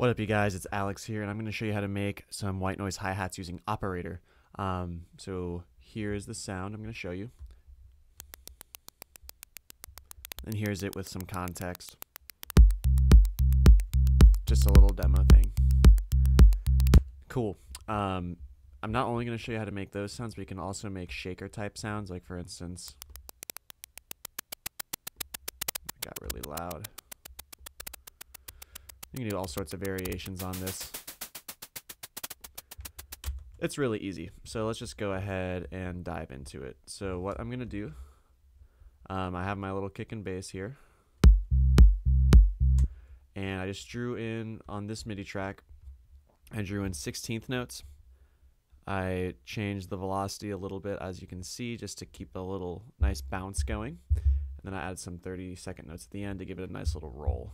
What up, you guys? It's Alex here, and I'm going to show you how to make some white noise hi hats using Operator. Um, so here's the sound I'm going to show you. And here's it with some context. Just a little demo thing. Cool. Um, I'm not only going to show you how to make those sounds, but you can also make shaker type sounds, like for instance, got really loud. You can do all sorts of variations on this. It's really easy. So let's just go ahead and dive into it. So what I'm going to do, um, I have my little kick and bass here. And I just drew in on this MIDI track, I drew in 16th notes. I changed the velocity a little bit, as you can see, just to keep a little nice bounce going. And then I added some 30 second notes at the end to give it a nice little roll.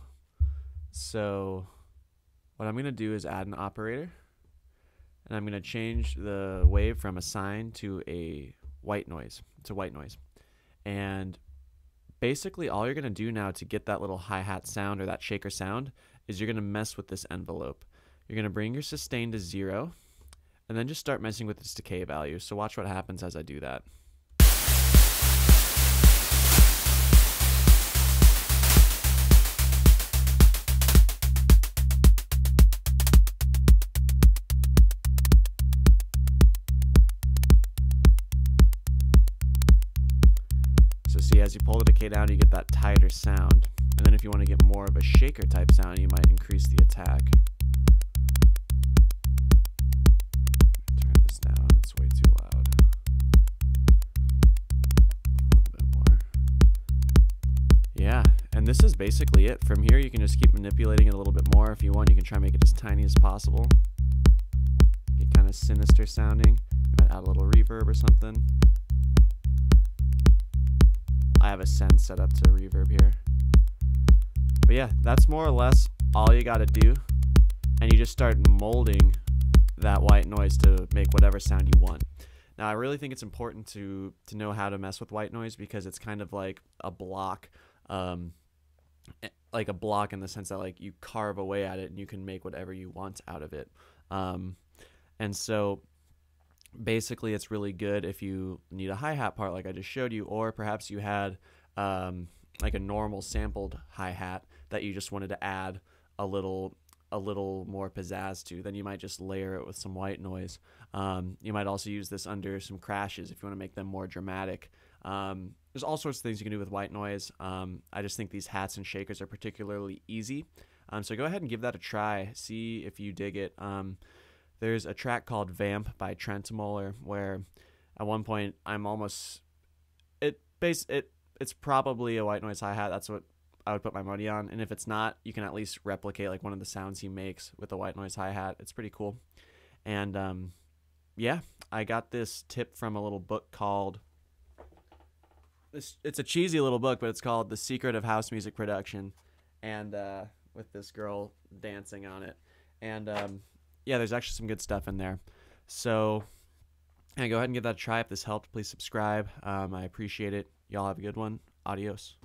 So what I'm going to do is add an operator. And I'm going to change the wave from a sine to a white noise, to white noise. And basically all you're going to do now to get that little hi-hat sound or that shaker sound is you're going to mess with this envelope. You're going to bring your sustain to zero and then just start messing with its decay value. So watch what happens as I do that. See, as you pull the decay down, you get that tighter sound. And then if you want to get more of a shaker type sound, you might increase the attack. Turn this down, it's way too loud. A little bit more. Yeah, and this is basically it. From here, you can just keep manipulating it a little bit more. If you want, you can try and make it as tiny as possible. Get kind of sinister sounding. You might add a little reverb or something. I have a send set up to reverb here. But yeah, that's more or less all you got to do. And you just start molding that white noise to make whatever sound you want. Now, I really think it's important to to know how to mess with white noise because it's kind of like a block, um, eh, like a block in the sense that like you carve away at it and you can make whatever you want out of it. Um, and so basically it's really good if you need a hi-hat part like I just showed you or perhaps you had um, like a normal sampled hi-hat that you just wanted to add a little a little more pizzazz to then you might just layer it with some white noise. Um, you might also use this under some crashes if you want to make them more dramatic. Um, there's all sorts of things you can do with white noise. Um, I just think these hats and shakers are particularly easy. Um, so go ahead and give that a try. See if you dig it. Um, there's a track called Vamp by Trentemøller where at one point I'm almost it base it it's probably a white noise hi hat. That's what I would put my money on. And if it's not, you can at least replicate like one of the sounds he makes with a white noise hi hat. It's pretty cool. And um, yeah, I got this tip from a little book called. This, it's a cheesy little book, but it's called The Secret of House Music Production, and uh, with this girl dancing on it. And um, yeah, there's actually some good stuff in there. So yeah, go ahead and give that a try. If this helped, please subscribe. Um, I appreciate it. Y'all have a good one. Adios.